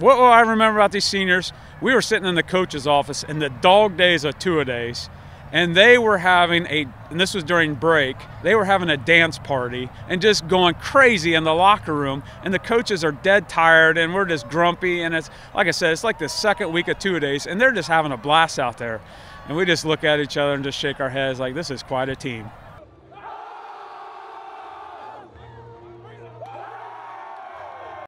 what I remember about these seniors, we were sitting in the coach's office in the dog days of two a days, and they were having a, and this was during break, they were having a dance party and just going crazy in the locker room. And the coaches are dead tired, and we're just grumpy. And it's like I said, it's like the second week of two a days, and they're just having a blast out there. And we just look at each other and just shake our heads like this is quite a team.